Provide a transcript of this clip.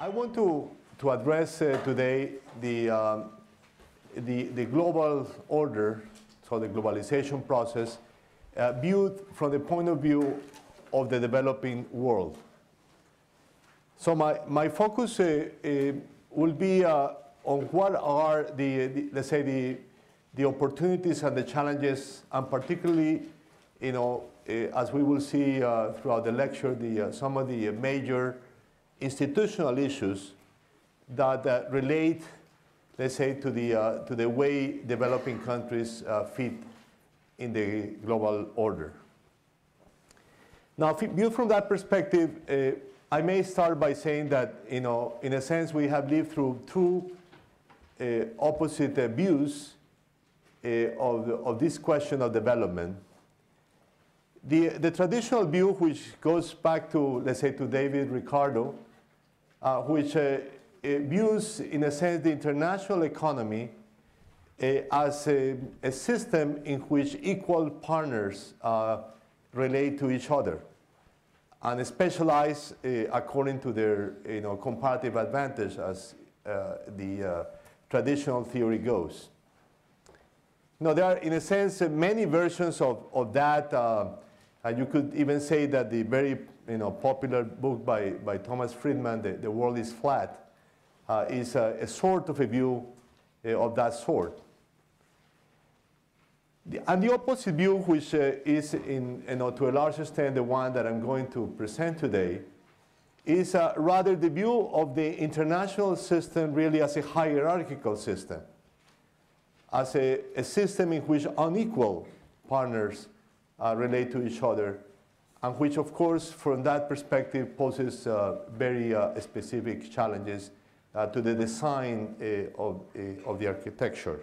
I want to, to address uh, today the, um, the, the global order, so the globalization process, uh, viewed from the point of view of the developing world. So my, my focus uh, uh, will be uh, on what are the, the, let's say, the, the opportunities and the challenges, and particularly, you know, uh, as we will see throughout the lecture, the, some of the major institutional issues that uh, relate, let's say, to the, uh, to the way developing countries uh, fit in the global order. Now, viewed from that perspective, uh, I may start by saying that, you know, in a sense, we have lived through two uh, opposite views uh, of, of this question of development. The, the traditional view, which goes back to, let's say, to David Ricardo, uh, which uh, uh, views, in a sense, the international economy uh, as a, a, system in which equal partners relate to each other and specialize according to their you know, comparative advantage as the traditional theory goes. Now, there are, in a sense, many versions of, of that, you could even say that the very you know, popular book by, by Thomas Friedman, The, the World is Flat, uh, is a, a, sort of a view uh, of that sort. The, and the opposite view, which uh, is in, you know, to a large extent the one that I'm going to present today, is uh, rather the view of the international system really as a hierarchical system, as a, a system in which unequal partners uh, relate to each other and which, of course, from that perspective, poses uh, very uh, specific challenges uh, to the design uh, of, uh, of the architecture.